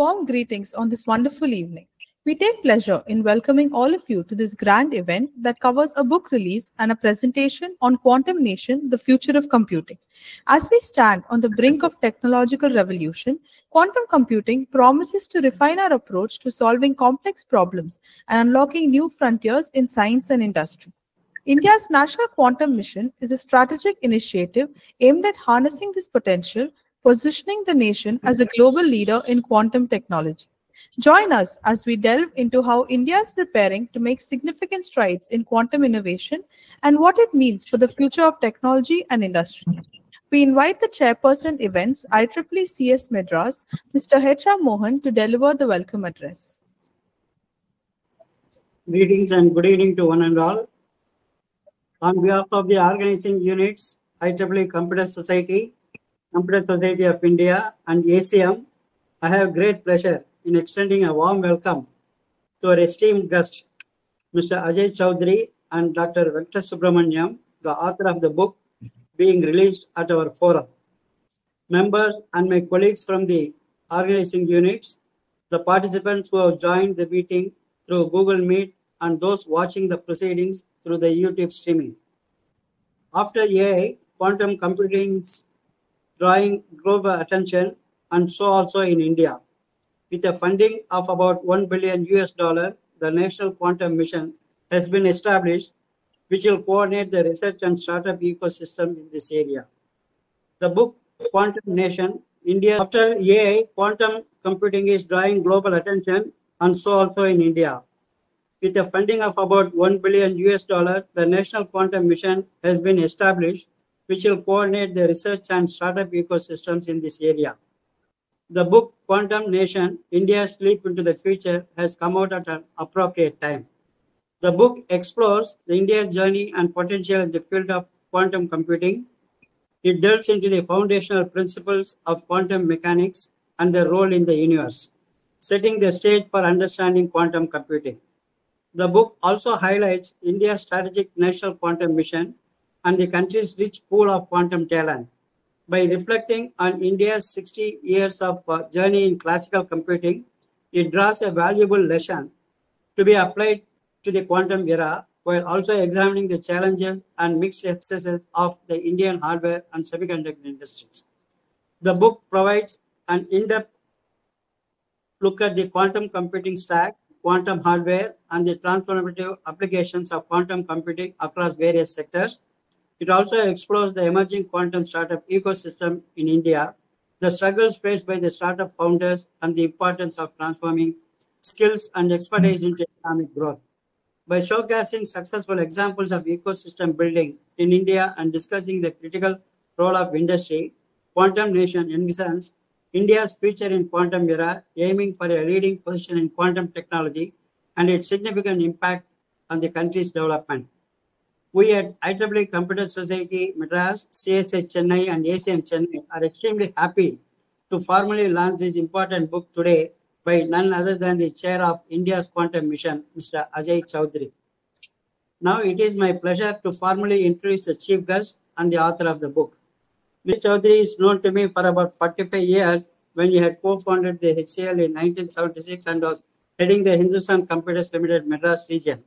Warm greetings on this wonderful evening. We take pleasure in welcoming all of you to this grand event that covers a book release and a presentation on Quantum Nation, the future of computing. As we stand on the brink of technological revolution, quantum computing promises to refine our approach to solving complex problems and unlocking new frontiers in science and industry. India's National Quantum Mission is a strategic initiative aimed at harnessing this potential, positioning the nation as a global leader in quantum technology. Join us as we delve into how India is preparing to make significant strides in quantum innovation and what it means for the future of technology and industry. We invite the chairperson events IEEE CS Madras, Mr. H.R. Mohan, to deliver the welcome address. Greetings and good evening to one and all. On behalf of the organizing units, IEEE Computer Society, Computer Society of India, and ACM, I have great pleasure in extending a warm welcome to our esteemed guest, Mr. Ajai Chowdhry and Dr. Venkat Subramaniam, the author of the book being released at our forum. Members and my colleagues from the organizing units, the participants who have joined the meeting through Google Meet, and those watching the proceedings through the YouTube streaming. After AI, quantum computing is drawing global attention and so also in India. With a funding of about 1 billion US dollar, the National Quantum Mission has been established, which will coordinate the research and startup ecosystem in this area. The book Quantum Nation, India, after AI, quantum computing is drawing global attention and so also in India. With a funding of about 1 billion US dollar, the National Quantum Mission has been established, which will coordinate the research and startup ecosystems in this area. The book Quantum Nation India's Leap into the Future has come out at an appropriate time. The book explores the India's journey and potential in the field of quantum computing. It delves into the foundational principles of quantum mechanics and their role in the universe, setting the stage for understanding quantum computing. The book also highlights India's strategic national quantum mission and the country's rich pool of quantum talent by reflecting on India's 60 years of uh, journey in classical computing, it draws a valuable lesson to be applied to the quantum era while also examining the challenges and mixed successes of the Indian hardware and semiconductor industries. The book provides an in-depth look at the quantum computing stack, quantum hardware, and the transformative applications of quantum computing across various sectors it also explores the emerging quantum startup ecosystem in India, the struggles faced by the startup founders, and the importance of transforming skills and expertise into economic growth. By showcasing successful examples of ecosystem building in India and discussing the critical role of industry, Quantum Nation envisions India's future in quantum era, aiming for a leading position in quantum technology and its significant impact on the country's development. We at IEEE Computer Society Madras, CSI Chennai, and ACM Chennai are extremely happy to formally launch this important book today by none other than the chair of India's Quantum Mission, Mr. Ajai Chowdhry. Now it is my pleasure to formally introduce the chief guest and the author of the book. Mr. Chowdhry is known to me for about 45 years when he had co-founded the HCL in 1976 and was heading the Hindustan Computers Limited Madras region.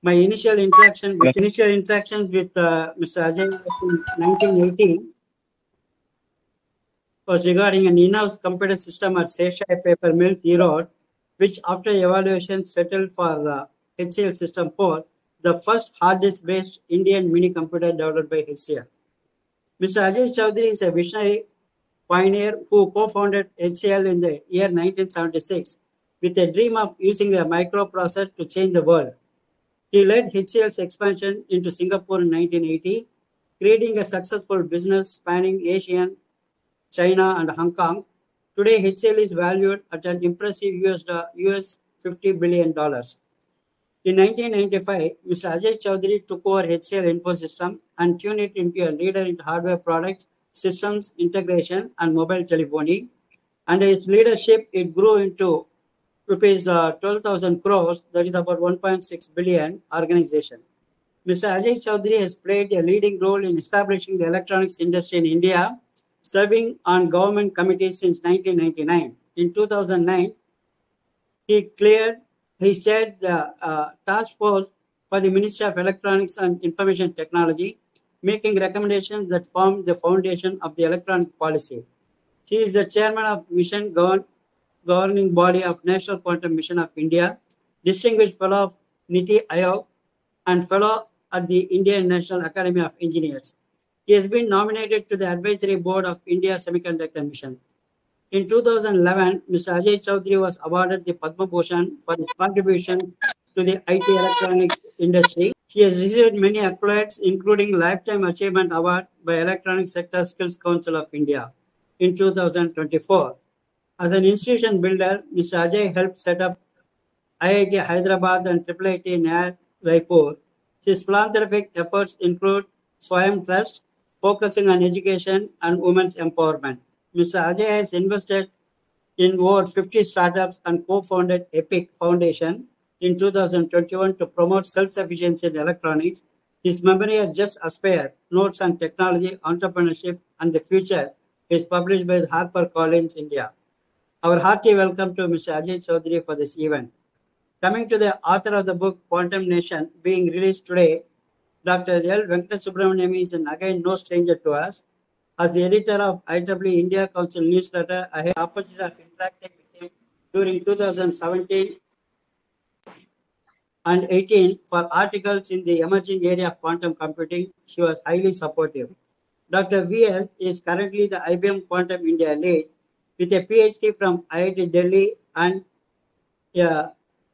My initial interaction, yes. initial interaction with uh, Mr. Ajai in 1980 was regarding an in-house computer system at Seshasayee Paper Mill, Erode, which after evaluation settled for uh, HCL System 4, the first hard disk-based Indian mini computer developed by HCL. Mr. Ajai Chowdhry is a visionary pioneer who co-founded HCL in the year 1976 with a dream of using the microprocessor to change the world. He led HCL's expansion into Singapore in 1980, creating a successful business spanning Asia, China, and Hong Kong. Today, HCL is valued at an impressive US, US $50 billion. In 1995, Mr. Ajai Chowdhry took over HCL Infosystem and tuned it into a leader in hardware products, systems integration, and mobile telephony. Under his leadership, it grew into rupees uh, 12,000 crores, that is about 1.6 billion organization. Mr. Ajai Chowdhry has played a leading role in establishing the electronics industry in India, serving on government committees since 1999. in 2009, he cleared, he chaired the uh, task force for the Ministry of Electronics and Information Technology, making recommendations that form the foundation of the electronic policy. He is the chairman of Mission Govern- Governing Body of National Quantum Mission of India, distinguished fellow of NITI Aayog, and fellow at the Indian National Academy of Engineers. He has been nominated to the advisory board of India Semiconductor Mission. In 2011, Mr. Ajai Chowdhry was awarded the Padma Bhushan for his contribution to the IT electronics industry. He has received many accolades, including Lifetime Achievement Award by Electronic Sector Skills Council of India in 2024. As an institution builder, Mr. Ajai helped set up IIT Hyderabad and IIIT Naya Raipur. His philanthropic efforts include Swayam Trust, focusing on education and women's empowerment. Mr. Ajai has invested in over 50 startups and co-founded EPIC Foundation in 2021 to promote self-sufficiency in electronics. His memory memoir, Just Aspire, Notes on Technology, Entrepreneurship, and the Future is published by HarperCollins India. Our hearty welcome to Mr. Ajai Chowdhry for this event. Coming to the author of the book Quantum Nation being released today, Dr. L. Venkata Subramaniam is again no stranger to us. As the editor of IEEE India Council newsletter, I had the opportunity of interacting with him during 2017 and 18 for articles in the emerging area of quantum computing. She was highly supportive. Dr. VS is currently the IBM Quantum India lead with a PhD from IIT Delhi and a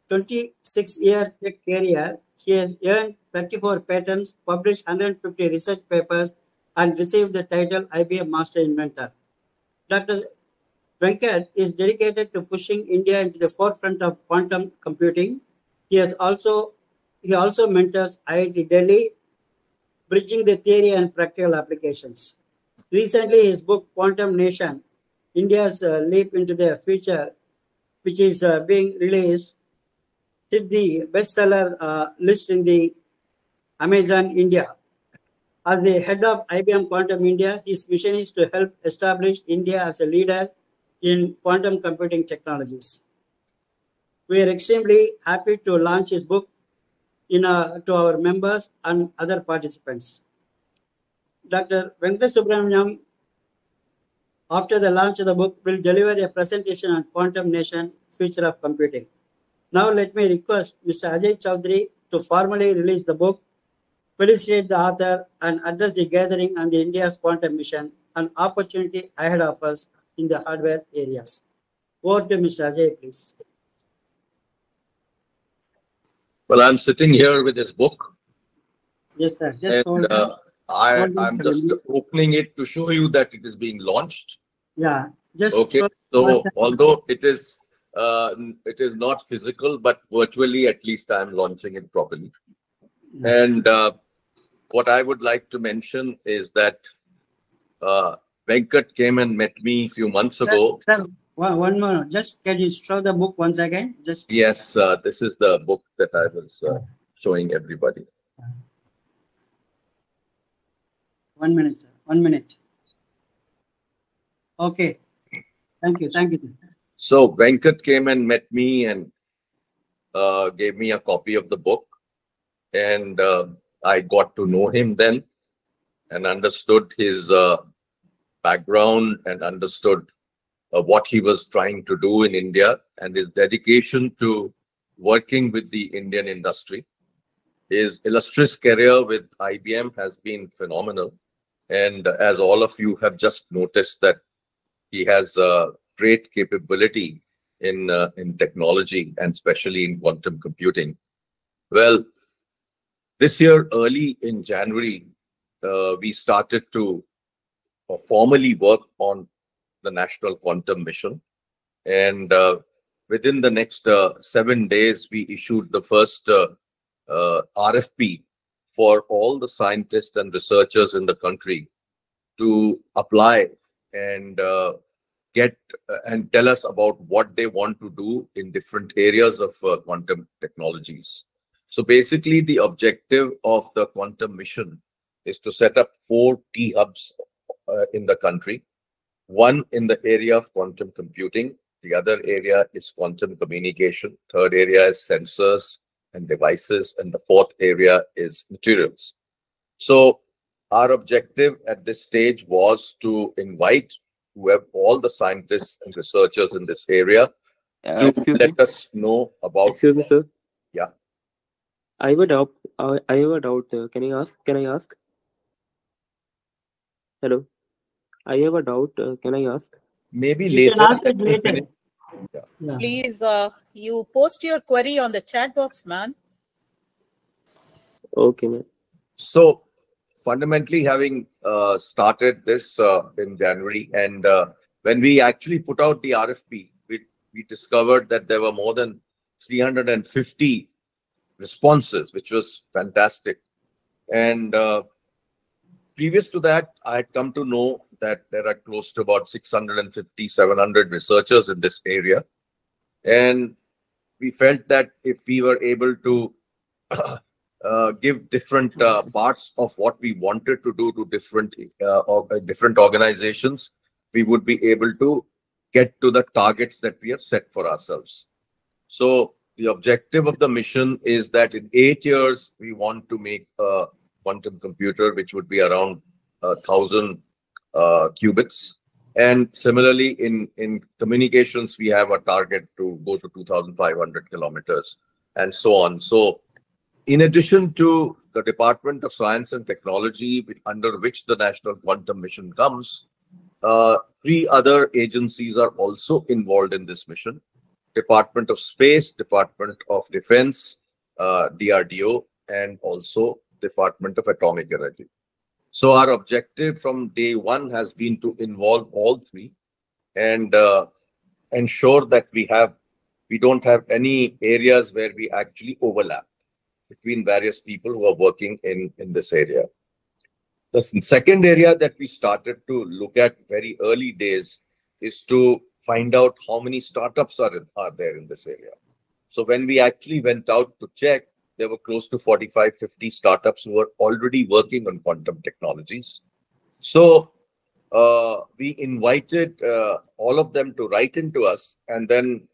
26 year tech career. He has earned 34 patents, published 150 research papers, and received the title IBM Master Inventor. Dr. Venkat is dedicated to pushing India into the forefront of quantum computing. He has also he also mentors IIT Delhi, bridging the theory and practical applications. Recently, his book Quantum Nation, India's uh, Leap into the Future, which is uh, being released, hit the bestseller uh, list in the Amazon India. As the head of IBM Quantum India, his mission is to help establish India as a leader in quantum computing technologies. We are extremely happy to launch his book in to our members and other participants. Dr. Venkata Subramaniam, after the launch of the book, will deliver a presentation on Quantum Nation, Future of Computing. Now let me request Mr. Ajai Chowdhry to formally release the book, felicitate the author, and address the gathering on the India's quantum mission, an opportunity ahead of us in the hardware areas. Over to Mr. Ajai, please. Well, I'm sitting here with this book, Yes, sir. Just hold and on. uh, I, I'm just opening it to show you that it is being launched. Yeah, just Okay, so- so although it is uh, it is not physical, but virtually at least I'm launching it properly. And uh, what I would like to mention is that uh, Venkat came and met me a few months ago. Sir, one, one more. Just can you show the book once again? Just Yes, uh, this is the book that I was uh, showing everybody. One minute. sir. One minute. Okay. Thank you. Thank you. sir. So Venkat came and met me and uh, gave me a copy of the book, and uh, I got to know him then, and understood his uh, background and understood uh, what he was trying to do in India and his dedication to working with the Indian industry. His illustrious career with IBM has been phenomenal, and as all of you have just noticed that he has uh, great capability in uh, in technology and especially in quantum computing. Well, this year early in January, uh, we started to uh, formally work on the National Quantum Mission, and uh, within the next uh, seven days, we issued the first uh, RFP for all the scientists and researchers in the country to apply and uh, get uh, and tell us about what they want to do in different areas of uh, quantum technologies. So basically, the objective of the quantum mission is to set up four T hubs uh, in the country. One in the area of quantum computing, The other area is quantum communication. Third area is sensors and devices. And the fourth area is materials. So our objective at this stage was to invite whoever all the scientists and researchers in this area Uh, to let me, us know about excuse me, sir. Yeah. I have a doubt. I I have a doubt. uh, Can I ask? Can I ask? Hello. I have a doubt. uh, Can I ask? maybe You later. can ask it later. Finish. Yeah. Please, uh, you post your query on the chat box, man. Okay, ma'am. So fundamentally, having uh, started this uh, in January, and uh, when we actually put out the RFP, we, we discovered that there were more than 350 responses, which was fantastic. And uh, previous to that, I had come to know that there are close to about 650, 700 researchers in this area. And we felt that if we were able to uh, give different uh, parts of what we wanted to do to different uh, or, uh, different organizations, we would be able to get to the targets that we have set for ourselves. So the objective of the mission is that in eight years we want to make a quantum computer which would be around a thousand uh, qubits. And similarly, in in communications, we have a target to go to 2,500 kilometers, and so on. So in addition to the Department of Science and Technology, under which the National Quantum Mission comes, uh, three other agencies are also involved in this mission. Department of Space, Department of Defense, uh, DRDO, and also Department of Atomic Energy. So our objective from day one has been to involve all three and uh, ensure that we have we don't have any areas where we actually overlap between various people who are working in, in this area. The second area that we started to look at very early days is to find out how many startups are, are there in this area. So when we actually went out to check, there were close to 45, 50 startups who were already working on quantum technologies. So uh, we invited uh, all of them to write into us and then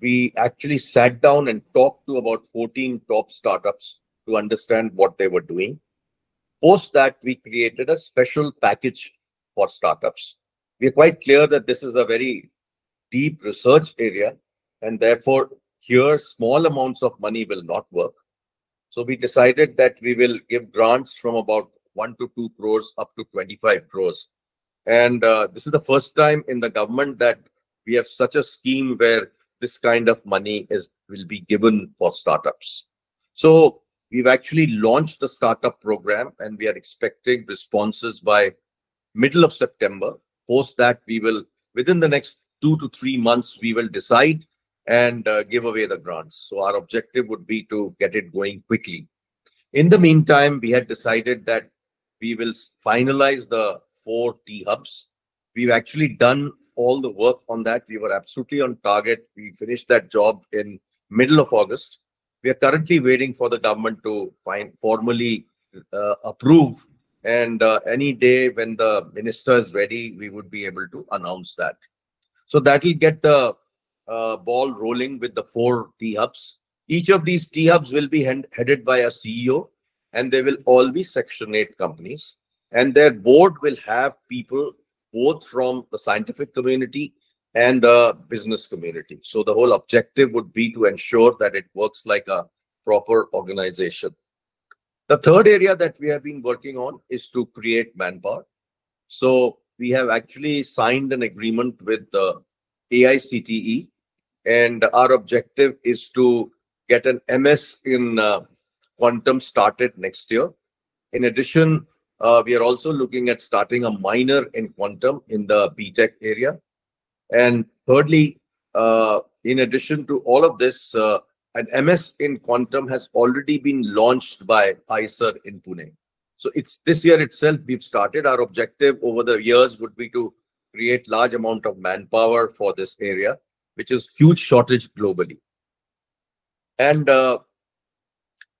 we actually sat down and talked to about 14 top startups to understand what they were doing. Post that, we created a special package for startups. We are quite clear that this is a very deep research area, and therefore, here small amounts of money will not work. So we decided that we will give grants from about 1 to 2 crores up to 25 crores. And uh, this is the first time in the government that we have such a scheme where this kind of money is will be given for startups. So we've actually launched the startup program and we are expecting responses by middle of September. Post that we will within the next two to three months we will decide and uh, give away the grants. So our objective would be to get it going quickly. In the meantime, we had decided that we will finalize the four T hubs. We've actually done all the work on that. We were absolutely on target. We finished that job in middle of August. We are currently waiting for the government to find formally uh, approve. And uh, any day when the minister is ready, we would be able to announce that. So that will get the uh, ball rolling with the four T hubs. Each of these T hubs will be headed by a CEO, and they will all be Section 8 companies. And their board will have people both from the scientific community and the business community. So the whole objective would be to ensure that it works like a proper organization. The third area that we have been working on is to create manpower. So we have actually signed an agreement with the AICTE, and our objective is to get an MS in uh, quantum started next year. In addition, uh, we are also looking at starting a minor in quantum in the BTech area. And thirdly, uh, in addition to all of this, uh, an MS in quantum has already been launched by IISER in Pune. So it's this year itself we've started. Our objective over the years would be to create large amount of manpower for this area, which is huge shortage globally. And uh,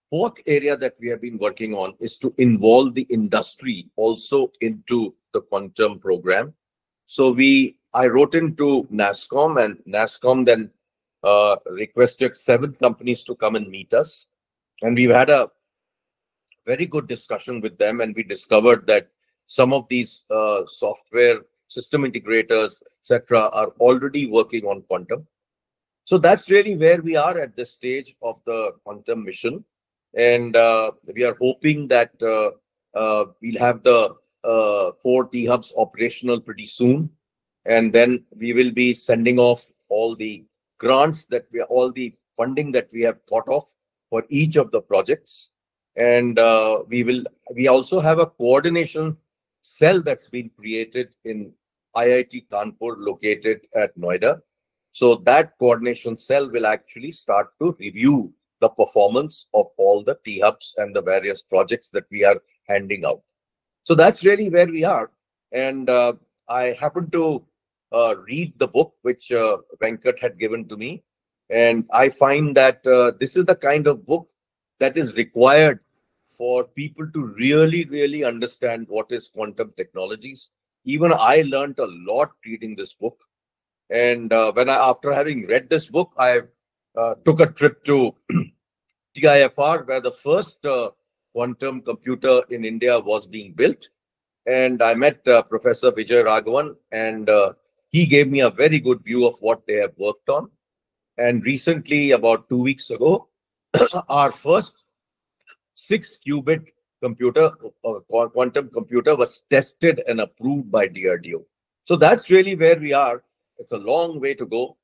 fourth area that we have been working on is to involve the industry also into the quantum program. So we I wrote into NASSCOM and NASSCOM then uh, requested seven companies to come and meet us. And we've had a very good discussion with them, and we discovered that some of these uh, software system integrators, etc., are already working on quantum. So that's really where we are at this stage of the quantum mission. And uh, we are hoping that uh, uh, we'll have the uh, four T hubs operational pretty soon. And then we will be sending off all the grants that we all the funding that we have thought of for each of the projects. And uh, we will we also have a coordination cell that's been created in IIT Kanpur located at Noida. So that coordination cell will actually start to review the performance of all the T hubs and the various projects that we are handing out. So that's really where we are. And uh, I happen to uh, read the book which uh, Venkat had given to me. And I find that uh, this is the kind of book that is required for people to really, really understand what is quantum technologies. Even I learned a lot reading this book. And uh, when I, after having read this book, I uh, took a trip to TIFR, where the first uh, quantum computer in India was being built. And I met uh, Professor Vijayaraghavan, and uh, he gave me a very good view of what they have worked on. And recently, about two weeks ago, our first six qubit computer, uh, quantum computer, was tested and approved by DRDO. So that's really where we are. It's a long way to go,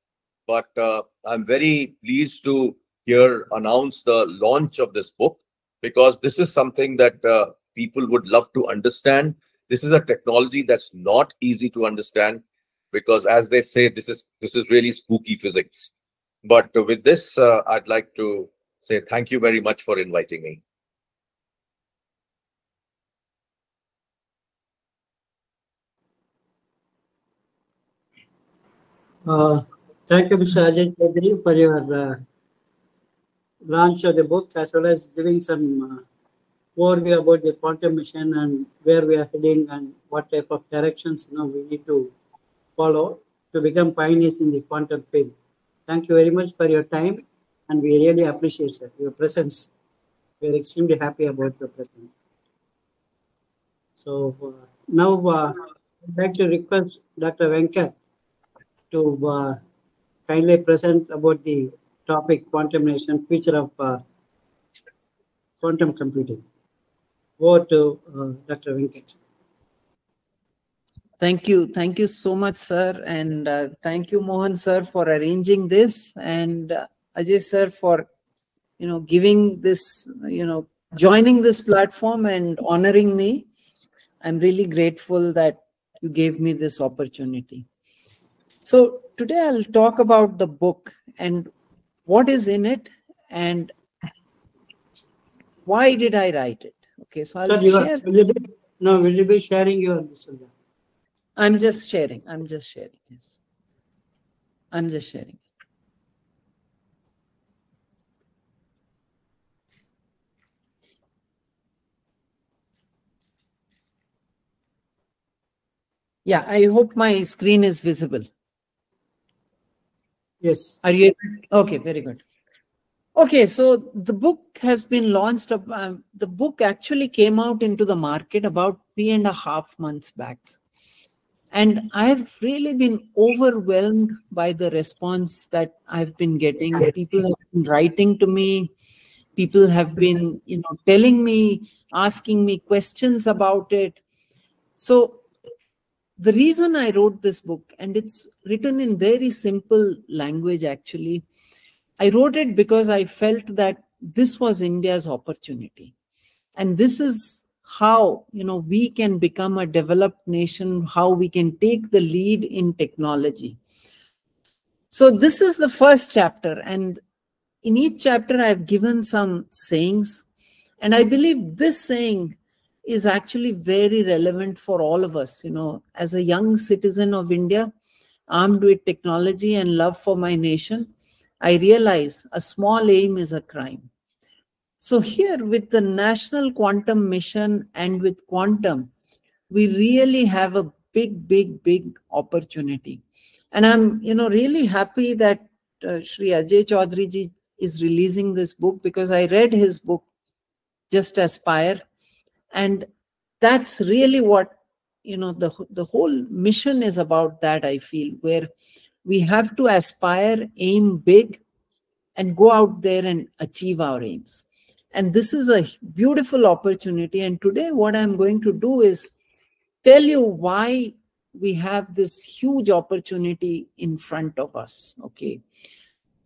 but uh, I'm very pleased to here announce the launch of this book because this is something that uh, people would love to understand. This is a technology that's not easy to understand because, as they say, this is this is really spooky physics. But with this, uh, I'd like to say thank you very much for inviting me. Thank you, Mr. Ajai Chowdhry, for your uh, launch of the book as well as giving some uh, overview about the quantum mission and where we are heading and what type of directions you know, we need to follow to become pioneers in the quantum field. Thank you very much for your time and we really appreciate sir, your presence. We are extremely happy about your presence. So uh, now uh, I'd like to request Dr. Venkat to uh, kindly present about the topic quantum nation, future of uh, quantum computing. Over to uh, Dr. Venkat. Thank you. Thank you so much, sir. And uh, thank you, Mohan, sir, for arranging this. And uh, Ajai, sir, for, you know, giving this, you know, joining this platform and honoring me. I'm really grateful that you gave me this opportunity. So today I'll talk about the book and what is in it and why did I write it? Okay, so I'll Sir, share. will you be, no, will you be sharing your? I'm just sharing. I'm just sharing. Yes. I'm just sharing. Yeah, I hope my screen is visible. Yes. Are you? Okay, very good. Okay, so the book has been launched. Uh, the book actually came out into the market about three and a half months back. And I've really been overwhelmed by the response that I've been getting. People have been writing to me. People have been, you know, telling me, asking me questions about it. So the reason I wrote this book, and it's written in very simple language actually, I wrote it because I felt that this was India's opportunity. And this is how you know we can become a developed nation, how we can take the lead in technology. So this is the first chapter, and in each chapter I've given some sayings, and I believe this saying is actually very relevant for all of us. You know, as a young citizen of India, armed with technology and love for my nation, I realize a small aim is a crime. So, here with the National Quantum Mission and with Quantum, we really have a big, big, big opportunity. And I'm, you know, really happy that uh, Sri Ajai Chowdhry ji is releasing this book because I read his book, Just Aspire. And that's really what, you know, the, the whole mission is about that, I feel, where we have to aspire, aim big, and go out there and achieve our aims. And this is a beautiful opportunity. And today, what I'm going to do is tell you why we have this huge opportunity in front of us. Okay.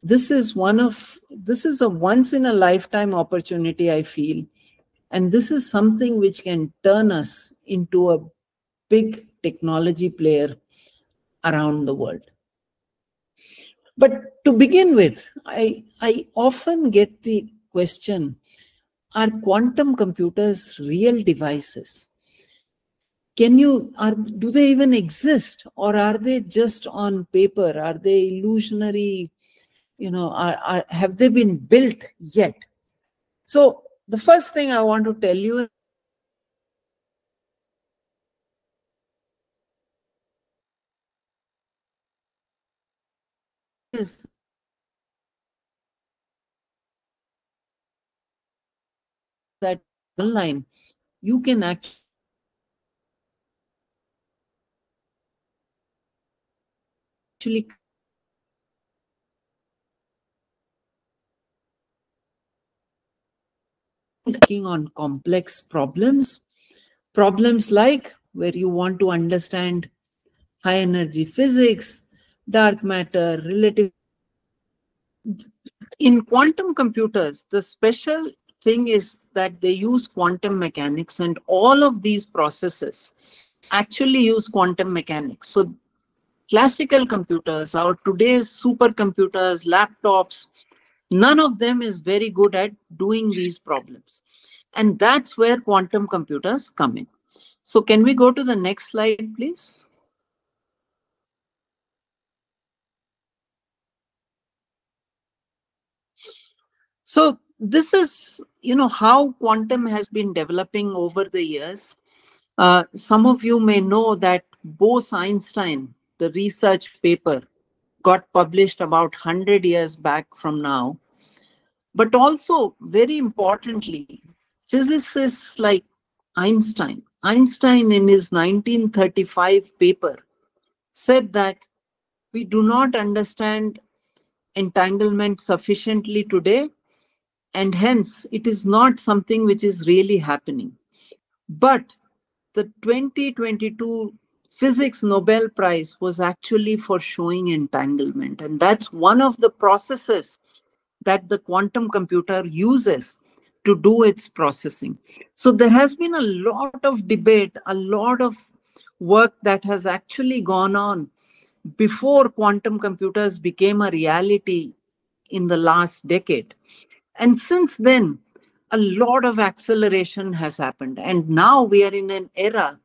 This is one of, this is a once in a lifetime opportunity, I feel. And this is something which can turn us into a big technology player around the world. But to begin with, I, I often get the question, are quantum computers real devices? Can you, are, do they even exist or are they just on paper? Are they illusionary? You know, are, are, have they been built yet? So the first thing I want to tell you is that online you can actually actually working on complex problems. Problems like where you want to understand high energy physics dark matter relative in quantum computers the special thing is that they use quantum mechanics and all of these processes actually use quantum mechanics. So classical computers or today's supercomputers laptops none of them is very good at doing these problems. And that's where quantum computers come in. So can we go to the next slide please? So this is you know how quantum has been developing over the years. Uh, some of you may know that bose einstein the research paper got published about 100 years back from now. But also very importantly physicists like einstein einstein in his 1935 paper said that we do not understand entanglement sufficiently today and hence it is not something which is really happening. But the 2022 physics nobel prize was actually for showing entanglement and that's one of the processes that the quantum computer uses to do its processing so there has been a lot of debate a lot of work that has actually gone on before quantum computers became a reality in the last decade and since then, a lot of acceleration has happened. And now we are in an era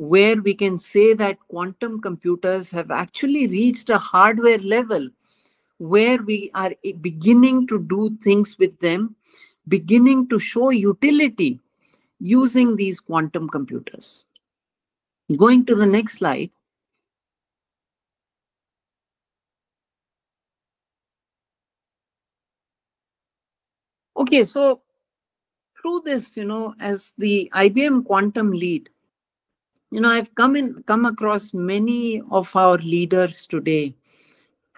where we can say that quantum computers have actually reached a hardware level where we are beginning to do things with them, beginning to show utility using these quantum computers. Going to the next slide. Okay, so through this, you know, as the IBM quantum lead, you know, I've come in come across many of our leaders today.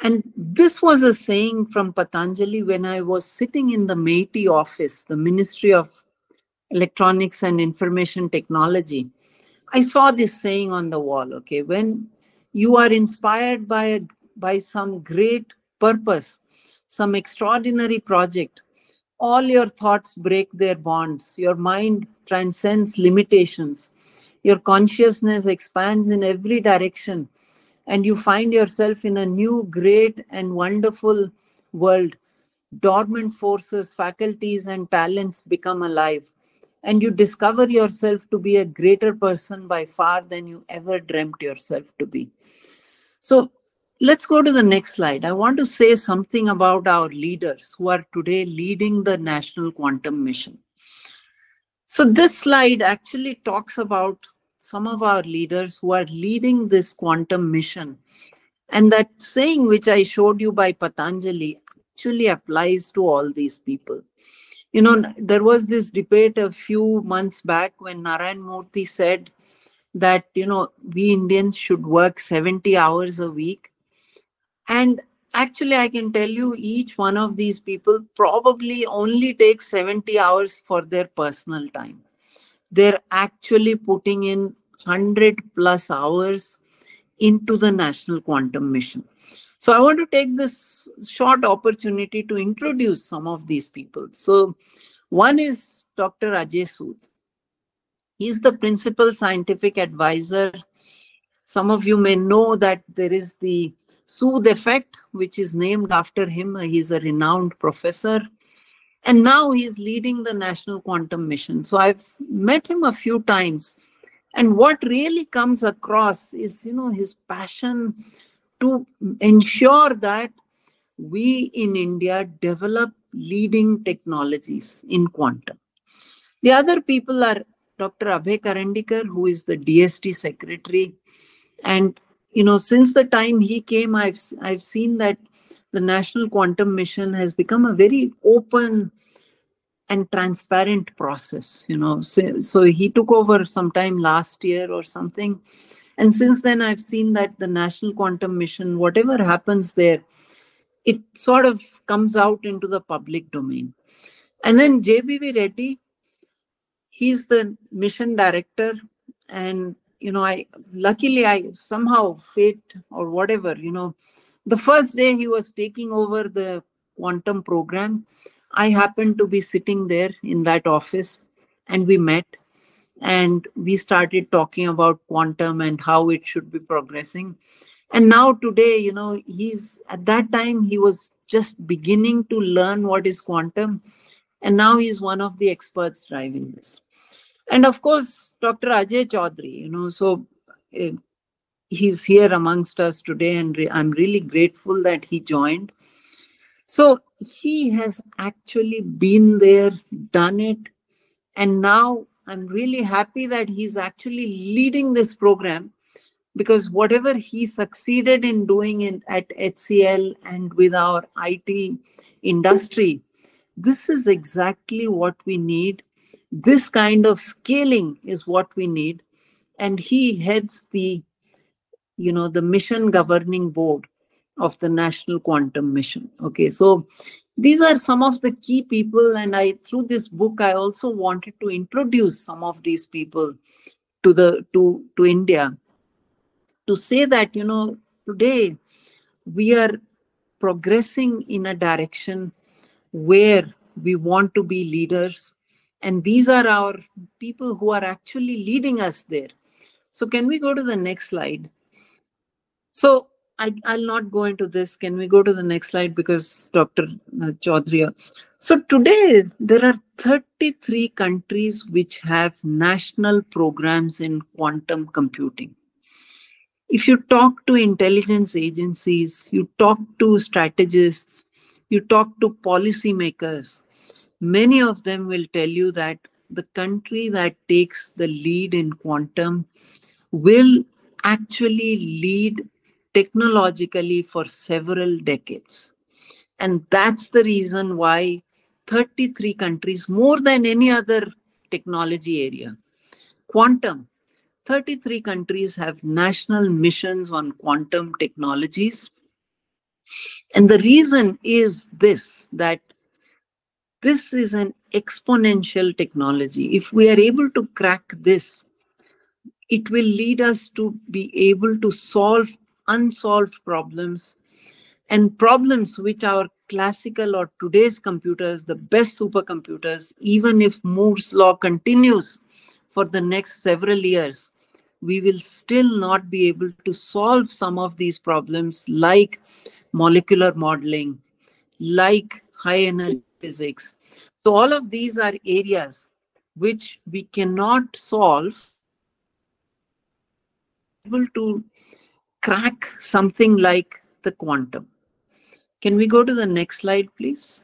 And this was a saying from Patanjali when I was sitting in the MeitY office, the Ministry of Electronics and Information Technology. I saw this saying on the wall, okay, when you are inspired by a, by some great purpose, some extraordinary project, all your thoughts break their bonds. Your mind transcends limitations. Your consciousness expands in every direction. And you find yourself in a new, great, and wonderful world. Dormant forces, faculties, and talents become alive. And you discover yourself to be a greater person by far than you ever dreamt yourself to be. So, Let's go to the next slide. I want to say something about our leaders who are today leading the National Quantum Mission. So this slide actually talks about some of our leaders who are leading this quantum mission. And that saying which I showed you by Patanjali actually applies to all these people. You know, there was this debate a few months back when Narayan Murthy said that, you know, we Indians should work 70 hours a week. And actually, I can tell you each one of these people probably only takes 70 hours for their personal time. They're actually putting in 100 plus hours into the National Quantum Mission. So I want to take this short opportunity to introduce some of these people. So one is Dr. Ajay Sood. He's the principal scientific advisor. Some of you may know that there is the Sood effect, which is named after him. He's a renowned professor. And now he's leading the National Quantum Mission. So I've met him a few times. And what really comes across is you know his passion to ensure that we in india develop leading technologies in quantum. The other people are dr abhay karandikar who is the dst secretary. And you know since the time he came i've i've seen that the national quantum mission has become a very open and transparent process you know. So, so he took over sometime last year or something. And since then i've seen that the national quantum mission whatever happens there it sort of comes out into the public domain. And then jbv reddy he's the mission director. And you know i luckily i somehow fate or whatever you know the first day he was taking over the quantum program I happened to be sitting there in that office and we met and we started talking about quantum and how it should be progressing. And now today, you know, he's at that time he was just beginning to learn what is quantum. And now he's one of the experts driving this. And of course, Dr. Ajai Chowdhry, you know, so uh, he's here amongst us today, and re- I'm really grateful that he joined. So he has actually been there, done it. And now I'm really happy that he's actually leading this program because whatever he succeeded in doing in, at HCL and with our IT industry, this is exactly what we need. This kind of scaling is what we need. And he heads the, you know, the mission governing board of the National Quantum Mission. Okay, so these are some of the key people, and I through this book I also wanted to introduce some of these people to the to to India to say that you know today we are progressing in a direction where we want to be leaders and these are our people who are actually leading us there so can we go to the next slide so I, I'll not go into this. Can we go to the next slide because Dr. Uh, Chowdhry. So today there are 33 countries which have national programs in quantum computing. If you talk to intelligence agencies, you talk to strategists, you talk to policymakers, many of them will tell you that the country that takes the lead in quantum will actually lead technologically for several decades. And that's the reason why 33 countries, more than any other technology area, quantum, 33 countries have national missions on quantum technologies. And the reason is this that this is an exponential technology. If we are able to crack this, it will lead us to be able to solve unsolved problems and problems which our classical or today's computers, the best supercomputers, even if Moore's law continues for the next several years, we will still not be able to solve some of these problems like molecular modeling, like high energy physics. So, all of these are areas which we cannot solve able to crack something like the quantum. Can we go to the next slide, please?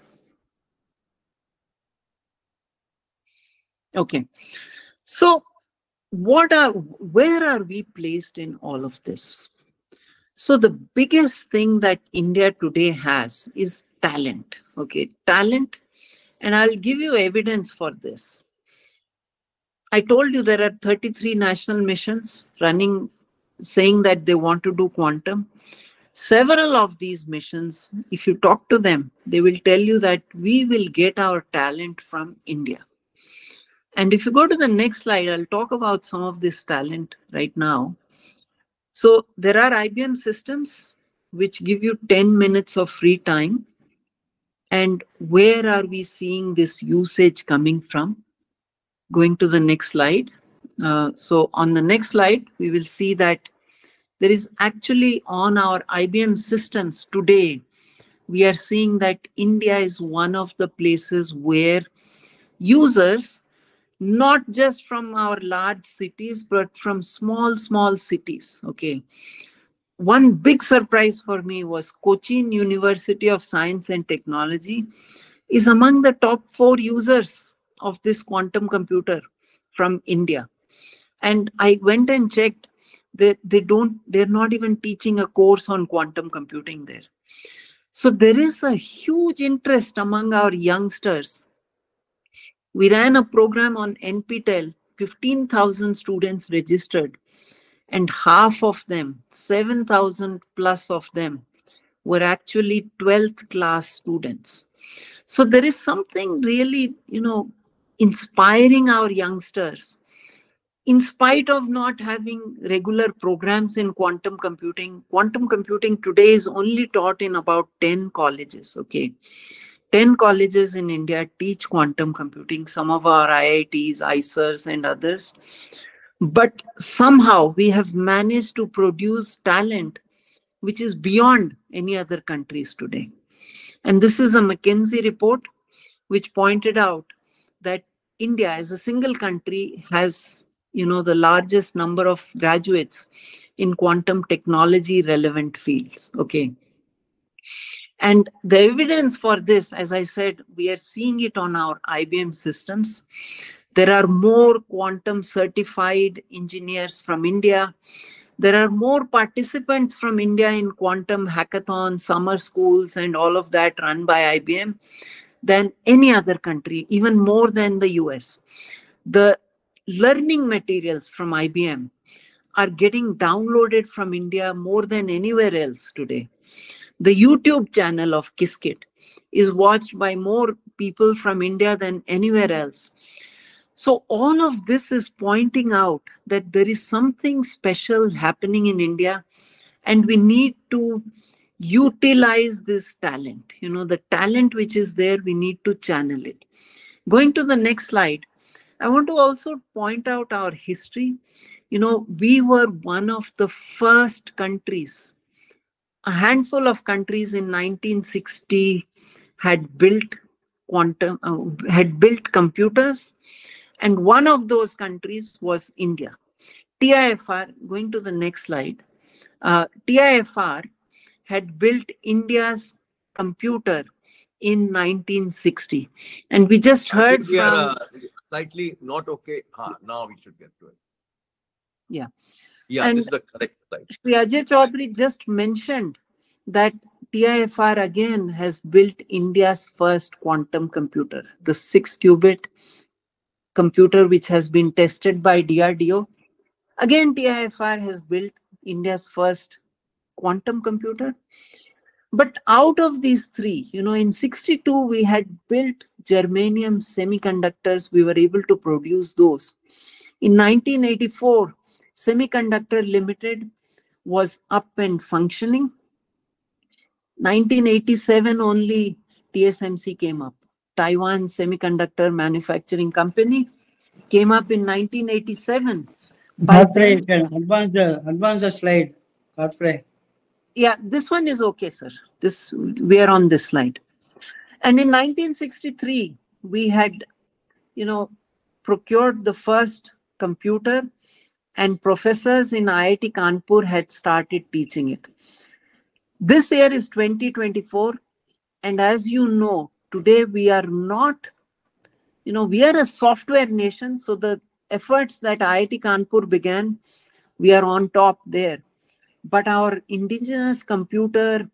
Okay. So what are where are we placed in all of this so the biggest thing that india today has is talent okay talent and i'll give you evidence for this i told you there are 33 national missions running saying that they want to do quantum several of these missions if you talk to them they will tell you that we will get our talent from india and if you go to the next slide, I'll talk about some of this talent right now. So there are IBM systems which give you 10 minutes of free time. And where are we seeing this usage coming from? Going to the next slide. Uh, so on the next slide, we will see that there is actually on our IBM systems today, we are seeing that India is one of the places where users not just from our large cities, but from small, small cities. Okay. One big surprise for me was Cochin University of Science and Technology is among the top four users of this quantum computer from India. And I went and checked that they don't, they're not even teaching a course on quantum computing there. So there is a huge interest among our youngsters we ran a program on NPTEL, 15,000 students registered, and half of them, 7,000 plus of them, were actually 12th class students. So there is something really, you know, inspiring our youngsters. In spite of not having regular programs in quantum computing, quantum computing today is only taught in about 10 colleges, okay? 10 colleges in India teach quantum computing, some of our IITs, IISERs, and others. But somehow we have managed to produce talent which is beyond any other countries today. And this is a McKinsey report which pointed out that India as a single country has you know the largest number of graduates in quantum technology relevant fields okay and the evidence for this, as I said, we are seeing it on our IBM systems. There are more quantum certified engineers from India. There are more participants from India in quantum hackathons, summer schools, and all of that run by IBM than any other country, even more than the US. The learning materials from IBM are getting downloaded from India more than anywhere else today. The YouTube channel of Qiskit is watched by more people from India than anywhere else. So, all of this is pointing out that there is something special happening in India, and we need to utilize this talent. You know, the talent which is there, we need to channel it. Going to the next slide, I want to also point out our history. You know, we were one of the first countries a handful of countries in 1960 had built quantum uh, had built computers and one of those countries was india tifr going to the next slide uh, tifr had built india's computer in 1960 and we just heard from are uh, slightly not okay ah, now we should get to it Yeah. yeah And- this is the correct slide Shri Ajai Chowdhry just mentioned that TIFR again has built India's first quantum computer, the six qubit computer, which has been tested by DRDO. Again, TIFR has built India's first quantum computer. But out of these three, you know, in 62, we had built germanium semiconductors. We were able to produce those. In 1984, Semiconductor Limited was up and functioning. 1987 only TSMC came up. Taiwan Semiconductor Manufacturing Company came up in 1987. By Godfrey, then- advance the, advance the slide, Godfrey. Yeah, this one is okay, sir. This we are on this slide. And in 1963, we had, you know, procured the first computer, and professors in IIT Kanpur had started teaching it. This year is 2024, and as you know, today we are not, you know, we are a software nation, so the efforts that IIT Kanpur began, we are on top there. But our indigenous computer,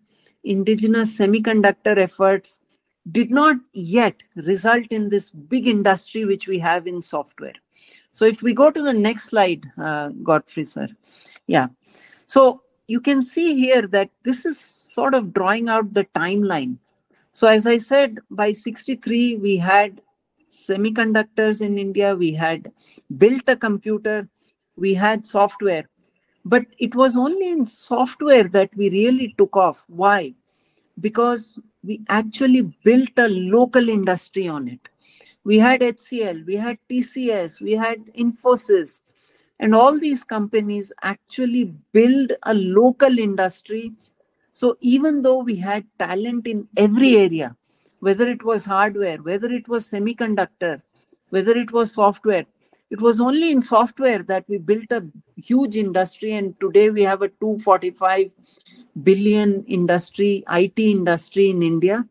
indigenous semiconductor efforts did not yet result in this big industry which we have in software. So if we go to the next slide, uh, Godfrey sir. Yeah. So you can see here that this is sort of drawing out the timeline. So as I said, by 63, we had semiconductors in India, we had built a computer, we had software. But it was only in software that we really took off. Why? Because we actually built a local industry on it. We had HCL, we had TCS, we had Infosys, and all these companies actually build a local industry. So even though we had talent in every area, whether it was hardware, whether it was semiconductor, whether it was software, it was only in software that we built a huge industry. And today we have a 245 billion industry, IT industry in India,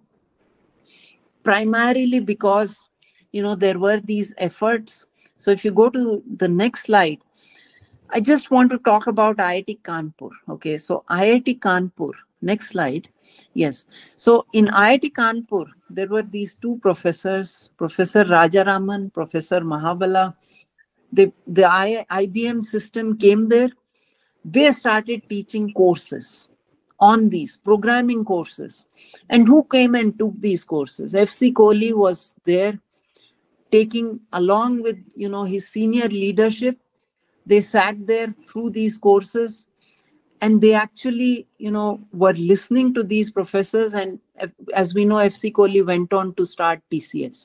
primarily because, you know, there were these efforts. So if you go to the next slide, I just want to talk about IIT Kanpur. Okay, so IIT Kanpur, next slide. Yes, so in IIT Kanpur, there were these two professors, Professor Rajaraman, Professor Mahabala. The, the I, IBM system came there. They started teaching courses on these programming courses. And who came and took these courses? FC Kohli was there taking along with you know his senior leadership they sat there through these courses and they actually you know were listening to these professors and as we know fc kohli went on to start tcs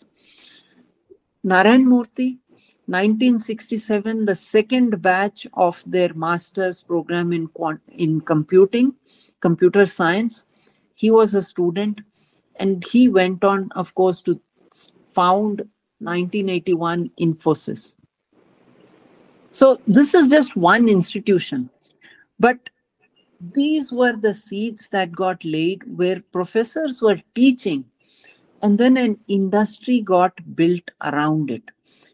narayan murthy 1967 the second batch of their master's program in quant- in computing computer science he was a student and he went on of course to found 1981 infosys so this is just one institution. But these were the seeds that got laid where professors were teaching. And then an industry got built around it.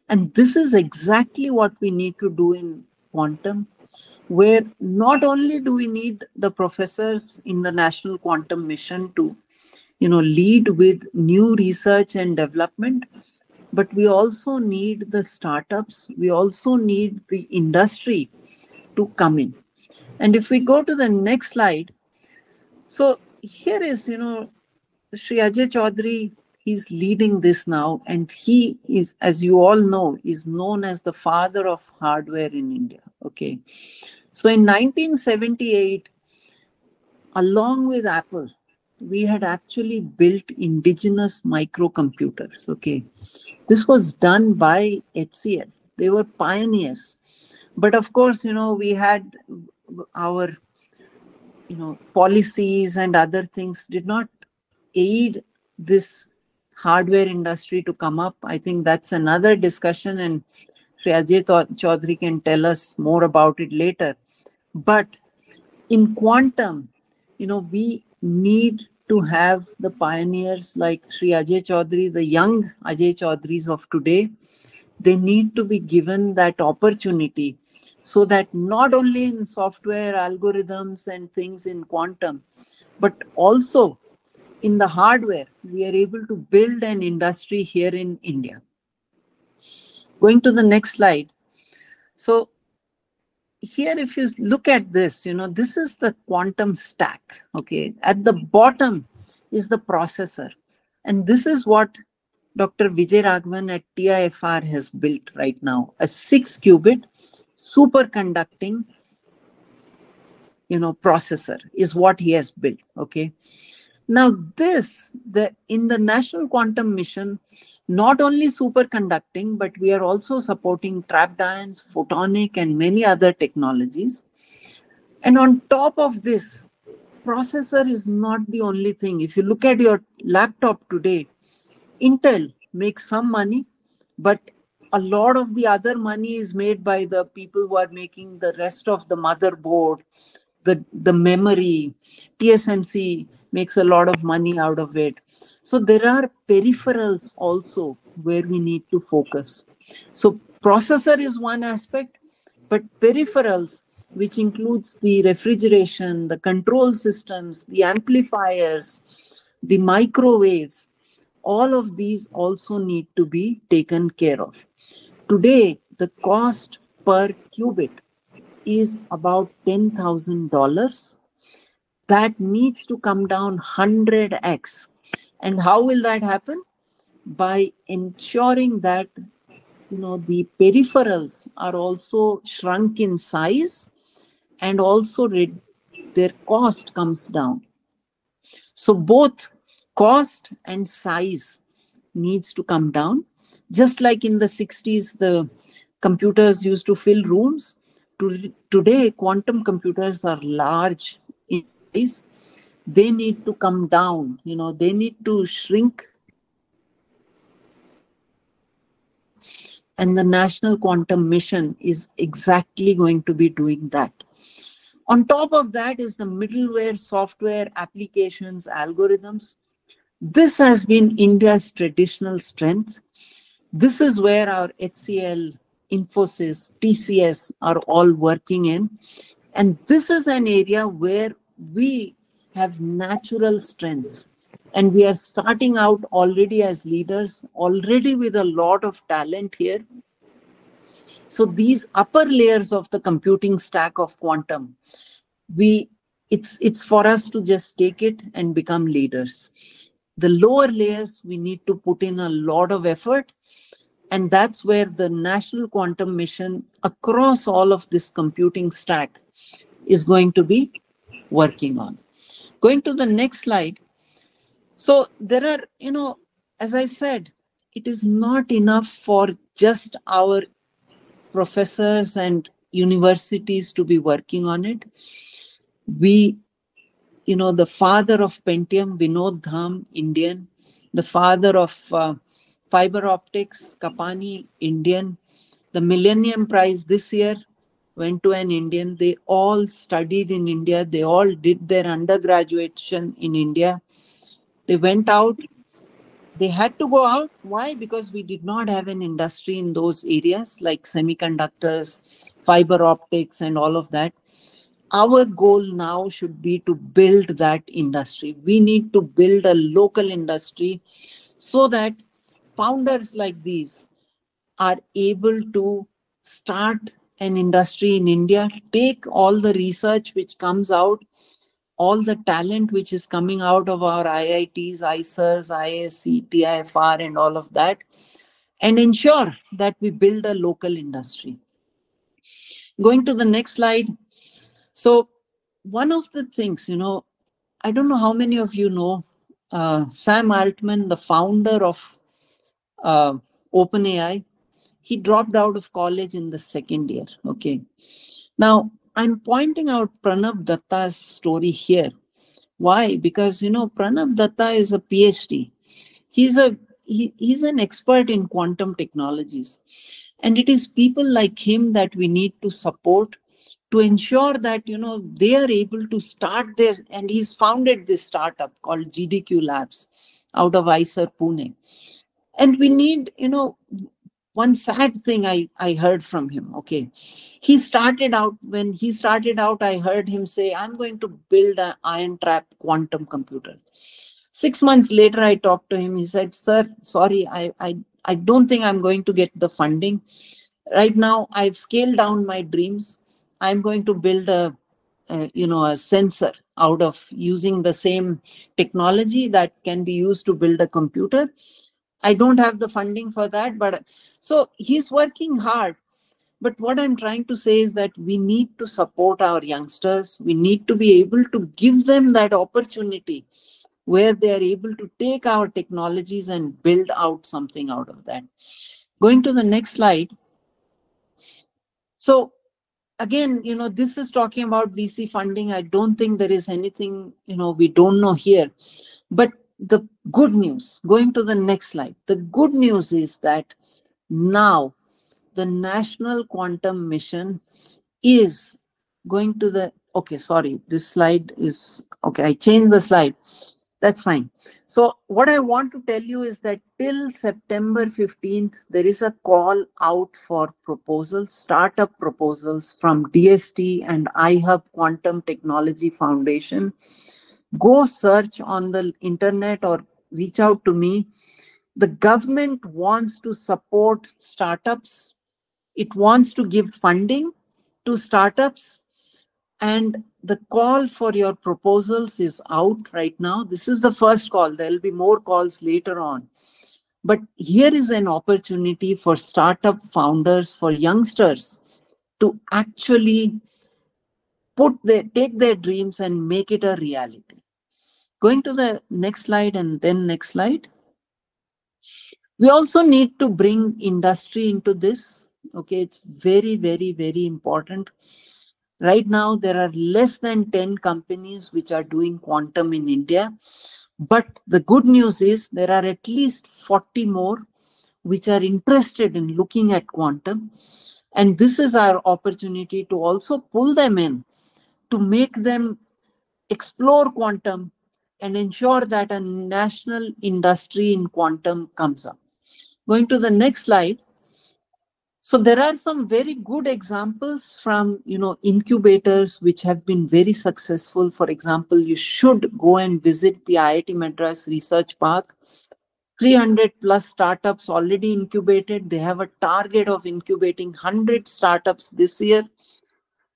And this is exactly what we need to do in quantum, where not only do we need the professors in the National Quantum Mission to you know lead with new research and development but we also need the startups. We also need the industry to come in and if we go to the next slide so here is you know Sri Ajai Chowdhry he's leading this now and he is as you all know is known as the father of hardware in India okay so in 1978 along with Apple we had actually built indigenous microcomputers. Okay. This was done by HCL. They were pioneers. But of course, you know, we had our, you know, policies and other things did not aid this hardware industry to come up. I think that's another discussion, and Ajai Chowdhry can tell us more about it later. But in quantum, you know, we need to have the pioneers like Sri Ajai Chowdhry, the young Ajai Chowdhrys of today, they need to be given that opportunity so that not only in software algorithms and things in quantum, but also in the hardware, we are able to build an industry here in India. Going to the next slide. So here if you look at this you know this is the quantum stack okay at the bottom is the processor and this is what dr Vijayaraghavan at tifr has built right now a 6 qubit superconducting you know processor is what he has built okay now this the in the national quantum mission not only superconducting, but we are also supporting trapped ions, photonic, and many other technologies. And on top of this, processor is not the only thing. If you look at your laptop today, Intel makes some money, but a lot of the other money is made by the people who are making the rest of the motherboard, the, the memory, TSMC, makes a lot of money out of it. So there are peripherals also where we need to focus. So processor is one aspect, but peripherals, which includes the refrigeration, the control systems, the amplifiers, the microwaves, all of these also need to be taken care of. Today, the cost per qubit is about $10,000. That needs to come down 100x. And how will that happen? By ensuring that you know the peripherals are also shrunk in size and also their cost comes down. So both cost and size needs to come down. Just like in the 60s, the computers used to fill rooms. Today, quantum computers are large in size. They need to come down, you know, they need to shrink. And the National Quantum Mission is exactly going to be doing that. On top of that is the middleware, software, applications, algorithms. This has been India's traditional strength. This is where our HCL, Infosys, TCS are all working in. And this is an area where we have natural strengths. And we are starting out already as leaders, already with a lot of talent here. So these upper layers of the computing stack of quantum, we it's it's for us to just take it and become leaders the lower layers we need to put in a lot of effort. And that's where the national quantum mission across all of this computing stack is going to be working on. Going to the next slide. So there are you know as i said it is not enough for just our professors and universities to be working on it. We you know, the father of Pentium, Vinod Dham, Indian, the father of uh, fiber optics, Kapany, Indian. The Millennium Prize this year went to an Indian. They all studied in India. They all did their undergraduation in India. They went out. They had to go out. Why? Because we did not have an industry in those areas like semiconductors, fiber optics, and all of that our goal now should be to build that industry. We need to build a local industry so that founders like these are able to start an industry in India, take all the research which comes out, all the talent which is coming out of our IITs, IISERs, IISc, TIFR, and all of that, and ensure that we build a local industry. Going to the next slide, so one of the things, you know, I don't know how many of you know uh, Sam Altman, the founder of uh, OpenAI. He dropped out of college in the second year. Okay. Now I'm pointing out Pranav Datta's story here. Why? Because you know Pranav Datta is a PhD. He's a he, he's an expert in quantum technologies, and it is people like him that we need to support to ensure that you know they are able to start their and he's founded this startup called gdq labs out of IISER pune. And we need you know one sad thing i i heard from him okay? He started out when he started out i heard him say i'm going to build an ion trap quantum computer. Six months later i talked to him. He said sir sorry i i, I don't think i'm going to get the funding. Right now i've scaled down my dreams I'm going to build a, you know a sensor out of using the same technology that can be used to build a computer. I don't have the funding for that, but so he's working hard. But what I'm trying to say is that we need to support our youngsters. We need to be able to give them that opportunity where they are able to take our technologies and build out something out of that. Going to the next slide. So again, you know, this is talking about VC funding. I don't think there is anything, you know, we don't know here. But the good news, going to the next slide, the good news is that now the National Quantum Mission is going to the, okay, sorry, this slide is, okay, I changed the slide. That's fine. So what I want to tell you is that till September 15th, there is a call out for proposals, startup proposals from DST and iHub Quantum Technology Foundation. Go search on the internet or reach out to me. The government wants to support startups. It wants to give funding to startups and the call for your proposals is out right now. This is the first call. There will be more calls later on. But here is an opportunity for startup founders, for youngsters to actually put their, take their dreams and make it a reality. Going to the next slide and then next slide. We also need to bring industry into this. Okay, it's very, very, very important Right now, there are less than 10 companies which are doing quantum in India. But the good news is there are at least 40 more which are interested in looking at quantum. And this is our opportunity to also pull them in to make them explore quantum and ensure that a national industry in quantum comes up. Going to the next slide. So there are some very good examples from, you know, incubators which have been very successful. For example, you should go and visit the IIT Madras Research Park. 300 plus startups already incubated. They have a target of incubating 100 startups this year.